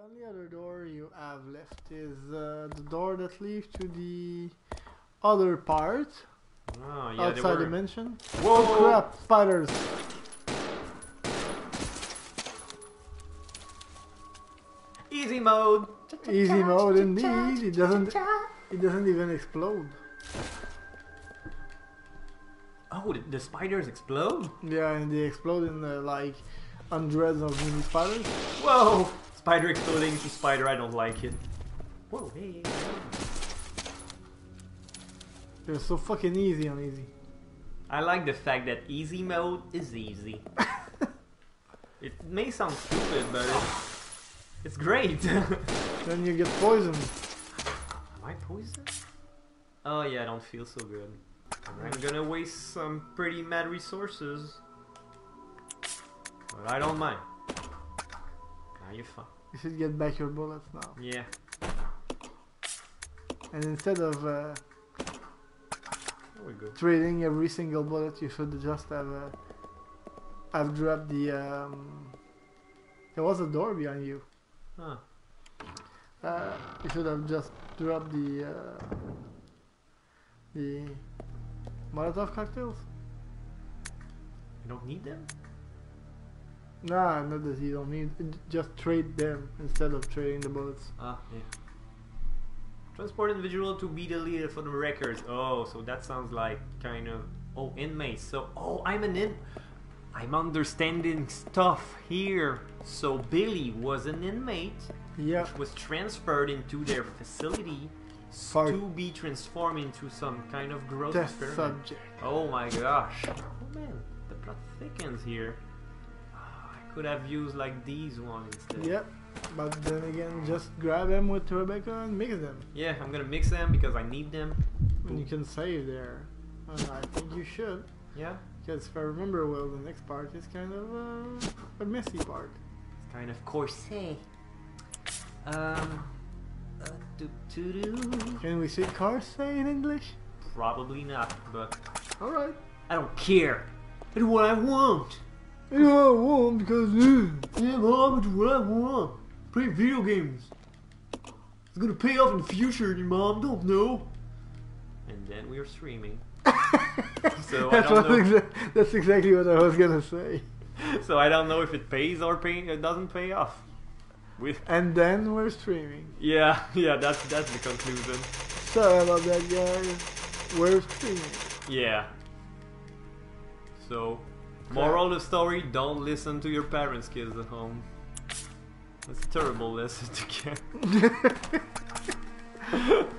The only other door you have left is uh, the door that leads to the other part Oh, yeah, outside were. dimension. Whoa! Oh crap! Spiders. Easy mode. Easy mode indeed. It doesn't. It doesn't even explode. Oh, the, the spiders explode? Yeah, and they explode in uh, like hundreds of mini spiders. Whoa! Spider exploding to spider, I don't like it. Whoa, hey. They're so fucking easy on easy. I like the fact that easy mode is easy. it may sound stupid, but it's, it's great. Then you get poisoned. Am I poisoned? Oh yeah, I don't feel so good. I'm gonna waste some pretty mad resources. But I don't mind. Now you're fine. You should get back your bullets now. Yeah. And instead of uh, trading every single bullet, you should just have uh, have dropped the. Um, there was a door behind you. Huh. Uh, you should have just dropped the uh, the Molotov cocktails. You don't need them? Nah, not that you don't need. Just trade them instead of trading the bullets. Ah, yeah. Transport individual to be the leader for the records. Oh, so that sounds like kind of oh inmates. So oh, I'm an in. I'm understanding stuff here. So Billy was an inmate, Yeah, which was transferred into their facility to be transformed into some kind of gross test experiment. subject. Oh my gosh. Oh man, the plot thickens here. I could have used like these ones instead. Yep, but then again, just grab them with Rebecca and mix them. Yeah, I'm gonna mix them because I need them. And you can save there. And I think you should. Yeah, Because if I remember well, the next part is kind of uh, a messy part. it's kind of corset. Um, uh, doo doo doo. Can we say car in English? probably not, but Alright. I don't care. It's what I want. Eh, you know, I won't because. Yeah, mom, it's what I want. Play video games. It's gonna pay off in the future, your mom don't know. And then we are streaming. So I that's, don't know. exa- that's exactly what I was gonna say. So I don't know if it pays or pay, it doesn't pay off. With And then we're streaming. yeah, yeah, that's that's the conclusion. Sorry about that, guys. We're streaming. Yeah. So, moral of the story: don't listen to your parents' kids at home. That's a terrible lesson to get.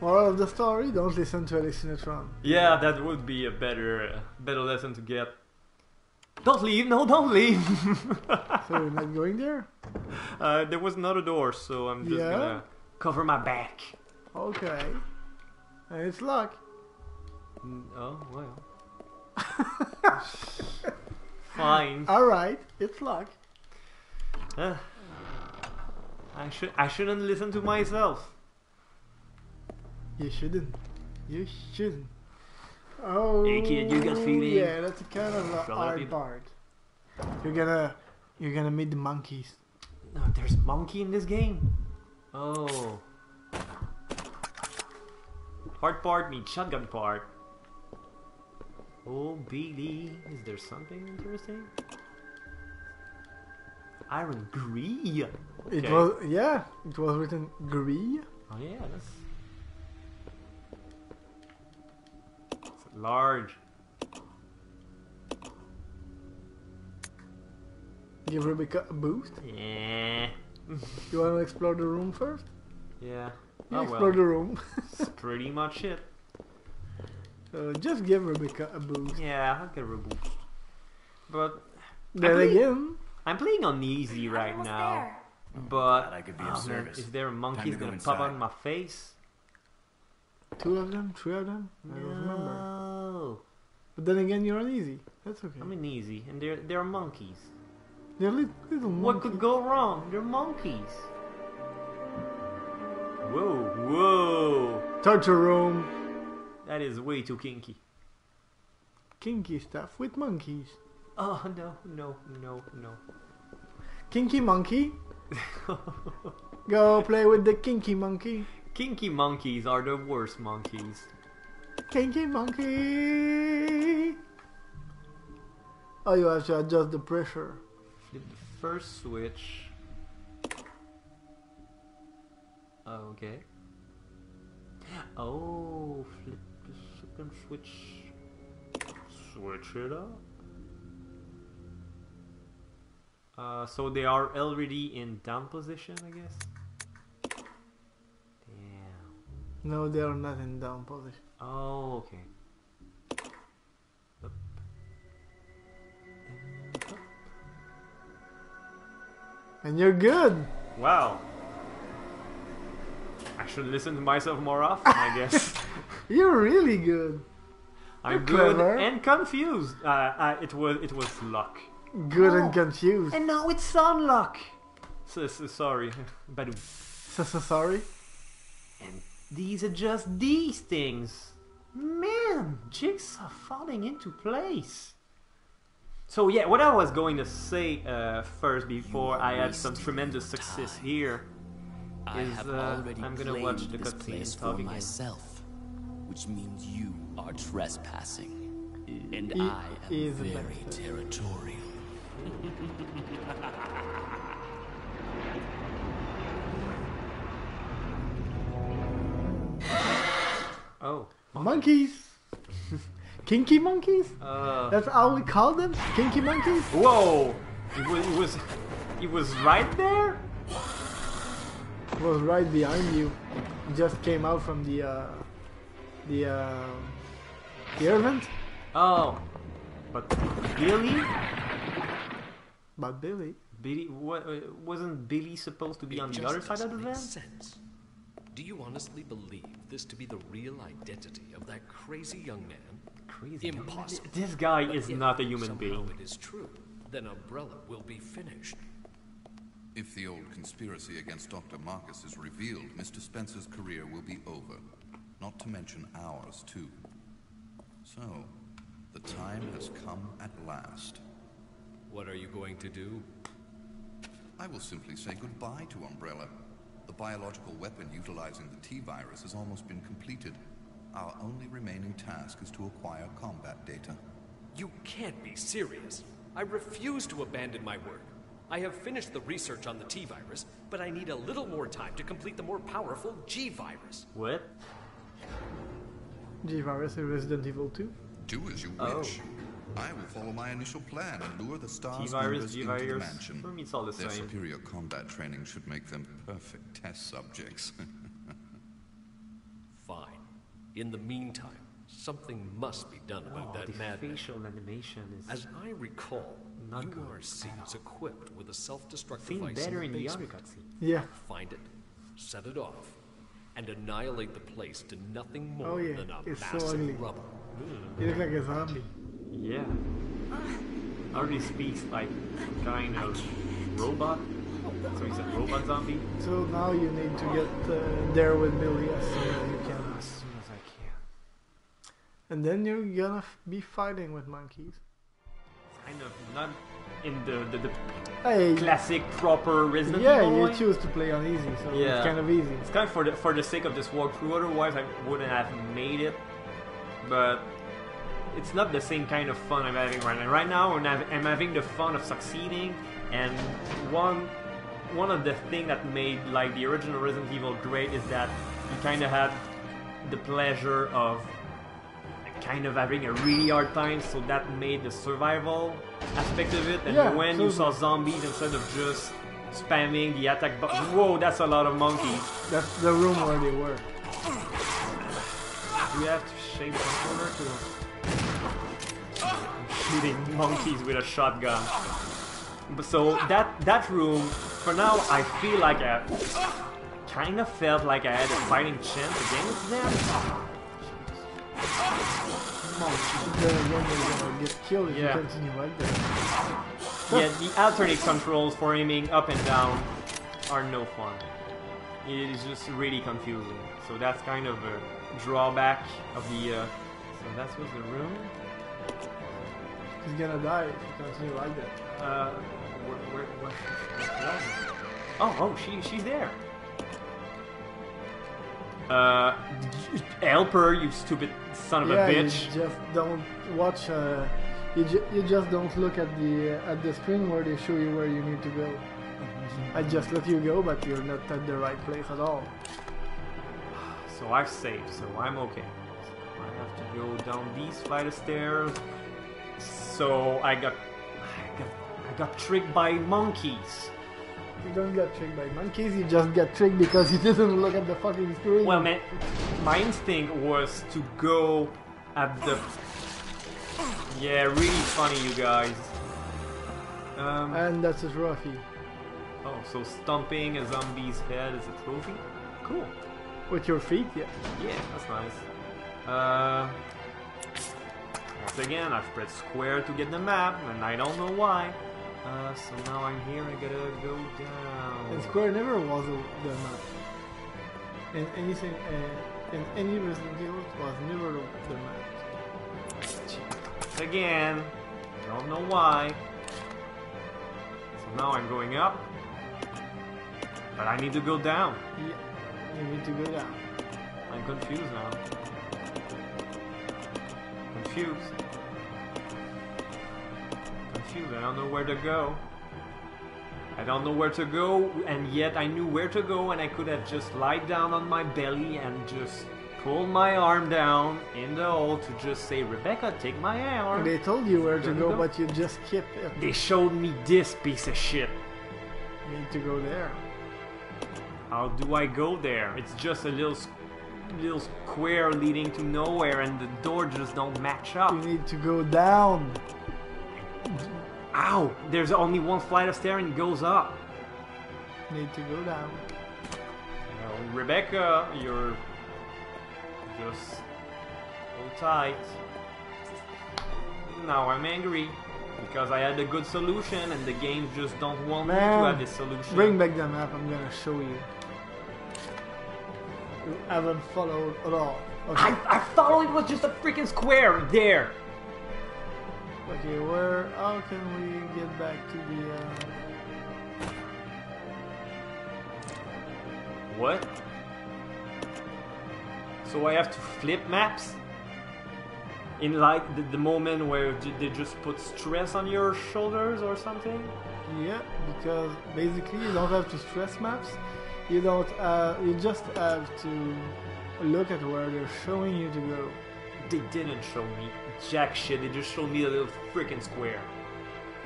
Moral of the story: Don't listen to Alexinatron. Yeah, that would be a better, uh, better lesson to get. Don't leave! No, don't leave! So you're not going there? uh, there was another door, so I'm just Yeah? gonna cover my back. Okay. And it's luck. Mm, Oh well. Fine. Alright, it's luck. Uh, I should I shouldn't listen to myself. You shouldn't. You shouldn't. Oh, Hey, kid, you got feeling? Yeah, that's kind of a hard part. You're gonna, you're gonna meet the monkeys. No, there's monkey in this game. Oh. Hard part means shotgun part. Oh, Billy, is there something interesting? Iron Gree. It was, yeah, it was written Gree. Oh yeah, that's. It's large. Give Rebecca a boost. Yeah. You wanna explore the room first? Yeah. You Oh explore well. the room. That's pretty much it. So just give Rebecca a boost. Yeah, I'll give her a boost. But Then believe- again, I'm playing on easy right now. there. But I could be oh, of man, is there a monkey to go gonna pop out inside. in my face? two of them, three of them. I don't remember. No. But then again, you're on easy. That's okay. I'm in easy, and they're they're monkeys. They're little, little What could go wrong? They're monkeys. Whoa, whoa! Torture room. That is way too kinky. Kinky stuff with monkeys. Oh no, no, no, no. Kinky monkey Go play with the kinky monkey. Kinky monkeys are the worst monkeys. Kinky monkey. Oh, you have to adjust the pressure. Flip the first switch. Oh, okay. Oh, flip second switch. Switch it up. Uh, so they are already in down position, I guess. Damn. No, they are not in down position. Oh, okay. Up. And up. And you're good. Wow. I should listen to myself more often, I guess. You're really good. I'm You're good clever. and confused. Uh, uh, it was it was luck, Good Oh. and confused. and now it's unluck. So, so sorry, Badoo. So, so sorry. And these are just these things. Man, jigs are falling into place. So yeah, what I was going to say uh, first before I had some tremendous success time. here I have uh, already I'm gonna watch the this cutscene place talk for again. myself, which means you are trespassing, and He I am is very bastard. territorial. Oh. Monkeys. Kinky monkeys? Uh, That's how we call them? Kinky monkeys? whoa! It was, it was, it was right there. It was right behind you. It just came out from the uh, the uh, the air vent. Oh, but Billy, But Billy, Billy, what, uh, wasn't Billy supposed to be It on the other side of the doesn't make van? sense. Do you honestly believe this to be the real identity of that crazy young man? Crazy. Impossible. This guy But is not a human somehow being. it is true, then Umbrella will be finished. If the old conspiracy against Dr. Marcus is revealed, Mr. Spencer's career will be over. Not to mention ours, too. So, the time has come at last. What are you going to do? I will simply say goodbye to Umbrella. The biological weapon utilizing the T-virus has almost been completed. Our only remaining task is to acquire combat data. You can't be serious. I refuse to abandon my work. I have finished the research on the T virus, but I need a little more time to complete the more powerful G virus. What? G-Virus in Resident Evil 2. Do as you Oh. wish. I will follow my initial plan and lure the S.T.A.R.S. T-virus, members into the G-virus. mansion. For me, it's all the Their same. superior combat training should make them perfect test subjects. Fine. In the meantime, something must be done about Oh, that the madman. facial animation is As I recall, Not good. URC is equipped with a self-destruct seen device better in in the the other basement. cutscene. Yeah. Find it, set it off, and annihilate the place to nothing more Oh, yeah. than a It's so massive ugly. rubble. You look like a zombie. Yeah. Already speaks like some kind of robot. So he's a robot zombie. So now you need to get uh, there with Billy as soon as you can. As soon as I can. And then you're gonna f- be fighting with monkeys. Kind of not in the the, the Hey, classic proper Resident yeah, Evil you choose to play on easy, so Yeah. it's kind of easy. It's kind of for the for the sake of this walkthrough. Otherwise, I wouldn't have made it. But it's not the same kind of fun I'm having right now. Right now, I'm, I'm having the fun of succeeding, and one one of the thing that made like the original Resident Evil great is that you kind of had the pleasure of kind of having a really hard time. So that made the survival aspect of it. And Yeah, when you saw zombies instead of just spamming the attack button, whoa, that's a lot of monkeys. That's the room where they were. Do you have to shake the controller to shooting monkeys with a shotgun? But so that that room, for now, I feel like I kind of felt like I had a fighting chance against them. Monkeys. Then again, gonna get killed if Yeah. you continue like that. Yeah, the alternate controls for aiming up and down are no fun. It is just really confusing. So that's kind of a drawback of the. Uh, so that was the room. He's gonna die if you continue like that. Uh, where, where, where? Oh, oh, she, she's there. Uh, help her, you stupid son of yeah, a you just don't watch. Uh, you, ju- you just don't look at the uh, at the screen where they show you where you need to go. I just let you go, but you're not at the right place at all. So I've saved, so I'm okay. So I have to go down these flight of stairs. So I got, I got, I got tricked by monkeys. You don't get tricked by monkeys. You just get tricked because you didn't look at the fucking screen. Well, man, my instinct was to go at the. Yeah, really funny, you guys. Um, and that's a trophy. oh, so stomping a zombie's head is a trophy? Cool. With your feet, yeah. Yeah, that's nice. Uh, once again, I've pressed square to get the map, and I don't know why. Uh, so now I'm here, I gotta go down. And Square never was a, the map. And anything, uh, in any Resident Evil, was never the the map. Again, don't know why. So now I'm going up, but I need to go down. Yeah, you need to go down. I'm confused now. Confused. I don't know where to go. I don't know where to go, and yet I knew where to go, and I could have just lied down on my belly and just pulled my arm down in the hole to just say, Rebecca, take my arm. They told you where to go, go. but you just skipped it. They showed me this piece of shit. You need to go there. How do I go there? It's just a little, little square leading to nowhere, and the door just don't match up. You need to go down. Ow! There's only one flight of stairs and it goes up. Need to go down. Rebecca, you're just hold tight. Now I'm angry because I had a good solution and the game just don't want me to have this solution. Bring back the map. I'm gonna show you. You haven't followed at all. Okay. I, I thought it was just a freaking square there. Okay, where? How can we get back to the? Uh... What? So I have to flip maps? In like the, the moment where they just put stress on your shoulders or something? Yeah, because basically you don't have to stress maps. You don't. Uh, you just have to look at where they're showing you to go. They didn't show me jack shit, they just showed me a little freaking square.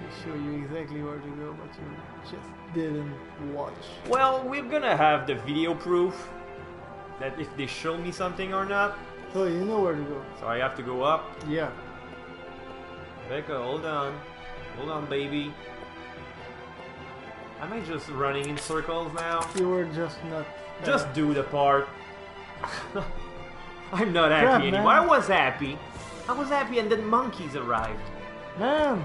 They show you exactly where to go, but you just didn't watch. Well, we're gonna have the video proof that if they show me something or not, So you know where to go. so I have to go up. Yeah. Rebecca, hold on. Hold on, baby. Am I just running in circles now? You were just not. uh, Just do the part. I'm not Crap, happy anymore. man. I was happy. I was happy, and then monkeys arrived. Man,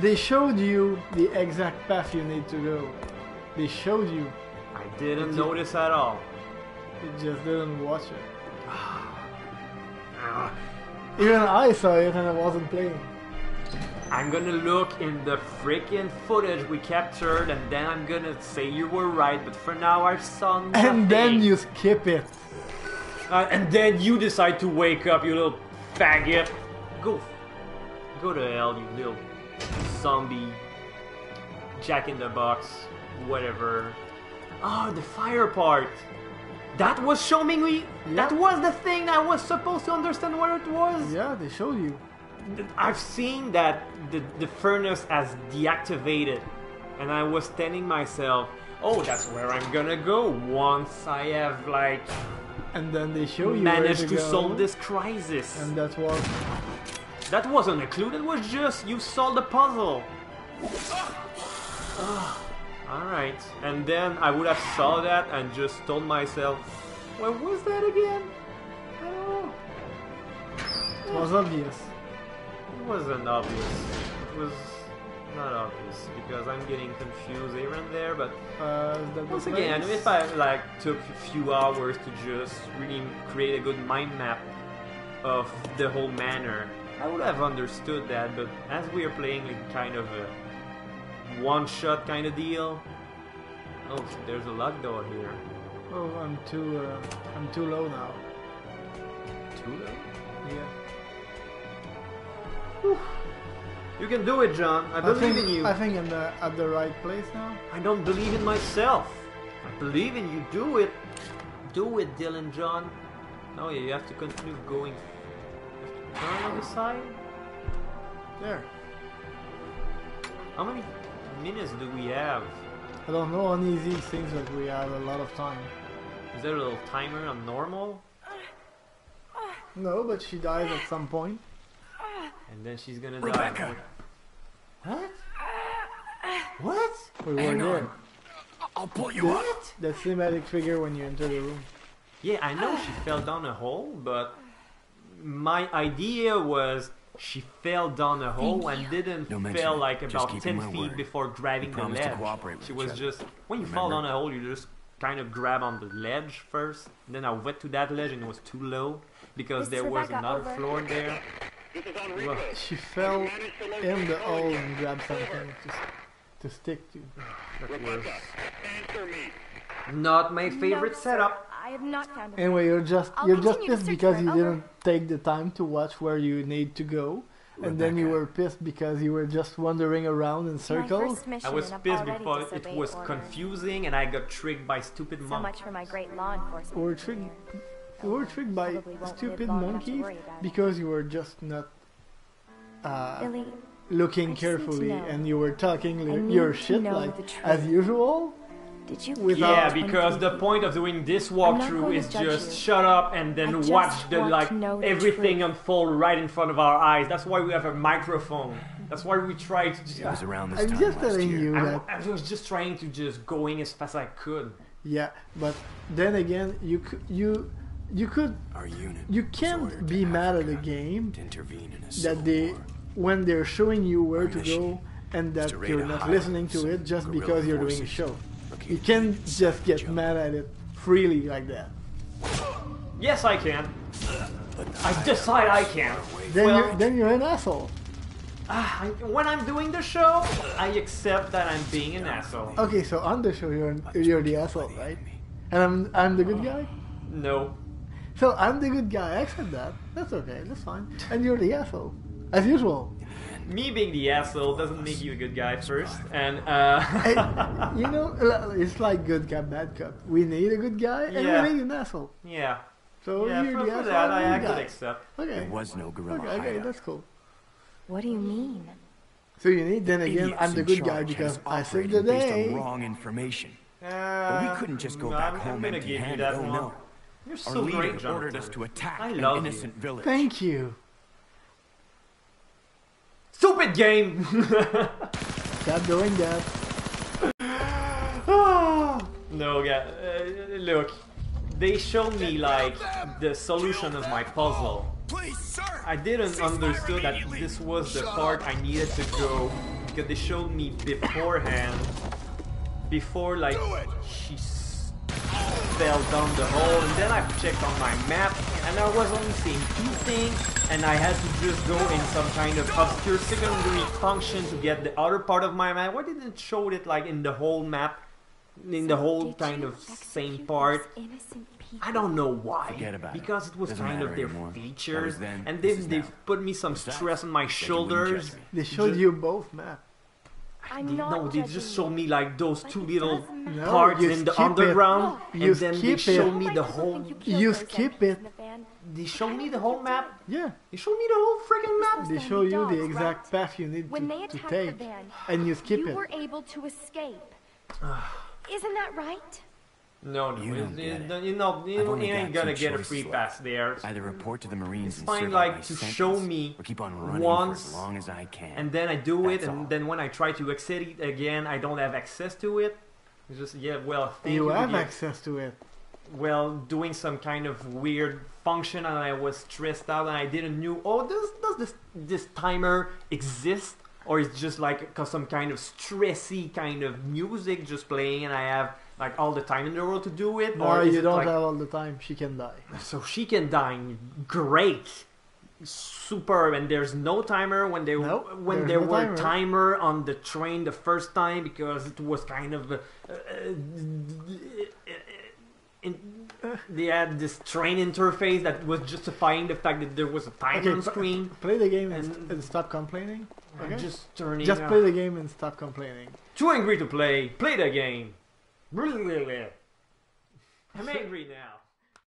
they showed you the exact path you need to go. They showed you. I didn't you- notice at all. You just didn't watch it. Ah, Even I saw it and I wasn't playing. I'm gonna look in the freaking footage we captured, and then I'm gonna say you were right. But for now, I saw nothing. And then you skip it. Uh, and then you decide to wake up, you little faggot. Go, go to hell, you little zombie. Jack in the box, whatever. Oh, the fire part. That was showing me. That was the thing I was supposed to understand what it was. Yeah, they showed you. I've seen that the, the furnace has deactivated, and I was telling myself, "Oh, that's where I'm gonna go once I have like And then they show you managed to to, solve this crisis." And that was That wasn't a clue. That was just you solved the puzzle. Ah, All right, and then I would have saw that and just told myself, "Where was that again?" I don't know. it was obvious. It wasn't obvious. It was not obvious because I'm getting confused here and there. But Uh, once again, if I like took a few hours to just really create a good mind map of the whole manor, I would have understood that. But as we are playing like kind of a one-shot kind of deal, Oh, there's a lock door here. Oh, I'm too. Uh, I'm too low now. Too low? Yeah. You can do it, John. I I believe think, in you. I think I'm the, at the right place now. I don't believe in myself. I believe in you. Do it. Do it, Dylan John. Oh yeah, you have to continue going. You have to Turn on the side. There. How many minutes do we have? I don't know on easy things that we have a lot of time. Is there a little timer on normal? No, but she dies at some point. And then she's gonna Rebecca. die. What? What? We were Hang there. on. I'll pull you up. The cinematic figure when you enter the room. Yeah, I know she fell down a hole, but my idea was she fell down a hole and didn't No mention fell like about 10 feet word. before grabbing the promised to ledge. cooperate with she each was other. just when you fall down a hole, you just kind of grab on the ledge first. Then I went to that ledge and it was too low because This there was Rebecca, another over. floor there. Well, She fell in the hole and grabbed something to, to stick to. that was not my favorite No, setup. I have not found a Anyway, you're just I'll you're just pissed because you over. didn't take the time to watch where you need to go, and then you were pissed because you were just wandering around in circles. I was pissed because it was orders. confusing and I got tricked by stupid So much for my great law enforcement. Or tricked, career. You were tricked by stupid live long enough to monkeys worry about it. because you were just not uh, Billy, looking I just need to carefully and you were talking I li- need your shit like as usual. did you Yeah, because the point of doing this walkthrough is just you. shut up and then watch the like to know the everything truth. unfold right in front of our eyes. That's why we have a microphone. That's why we try to just. It was around this I'm time just last telling year. you I, that I was just trying to just going as fast as I could. yeah, but then again, you you you could Our unit you can't be to mad at the game to intervene in a that they war. when they're showing you where Our to go and that to you're not listening to it just because you're doing a show. You can't just get Jungle. mad at it freely like that. Yes, I can. I decide I can. Then well, you're then you're an asshole. ah, I- when I'm doing the show, I accept that I'm being an asshole. Okay, so on the show you're you're the asshole, right? And I'm I'm the good guy. No. So I'm the good guy. I accept that. That's okay. That's fine. And you're the asshole, as usual. Me being the asshole doesn't make you a good guy first, and uh, Hey, you know, it's like good cop, bad cop. We need a good guy, and Yeah. we need an asshole. yeah, So yeah. you're For, the for asshole. that, I'm I, the I good could accept. Okay. There was no guerrilla Okay, okay, that's cool. What do you mean? So you need then again, Idiots I'm the good guy because I saved operating the based on wrong information. Uh, But we couldn't just go no, back I'm, home I'm gonna give you empty-handed. that Oh one. no! You're Our so leader great, ordered us to attack I an love you. innocent village. Thank you. Stupid game. Stop doing that. no, yeah. Uh, look, they showed me like the solution of my puzzle. Please, sir. I didn't understood that this was the part I needed to go because they showed me beforehand. Before like she s- fell down the hole, and then I checked on my map, and I was only seeing two things, and I had to just go in some kind of obscure secondary function to get the other part of my map. Why didn't it show it like in the whole map, in the whole kind of same part? those innocent people? I don't know why. Forget about it. because it was Doesn't kind of their anymore. Features, then, and then they've now. put me some stress on my said you wouldn't shoulders. They showed Ju- you both map. I'm not no, they just showed you. me like those two little. No, parts in the skip it. underground, You and then they show it. me the whole. you killed You skip it. in the van. They show me the whole map. Yeah. They show me the whole freaking map. They Those show you the exact path you need When to, they to attacked take, the van, and you skip you it. were able to escape. Isn't that right? No, no, You it- don't it- it. you know, you, I've only you ain't gonna get a free left. pass there. Either report to the Marines It's and fine, serve like, my to sentence, show me or keep on running once, for as long as I can. and then I do it, That's all. and then when I try to exit it again, I don't have access to it. It's just yeah, well, thank You you. have access to it. well doing some kind of weird function and I was stressed out and I didn't knew oh does does this this timer exist or it's just like cause some kind of stressy kind of music just playing and I have like all the time in the world to do it No, or you don't like have all the time. She can die. so she can die great superb and there's no timer when they Nope, when there no were timer. timer on the train the first time because it was kind of uh, uh, in, they had this train interface that was justifying the fact that there was a timer Okay, on screen Play the game And- and stop complaining. I'm Okay. just turning Just off. play the game and stop complaining. too angry to play play the game I'm angry now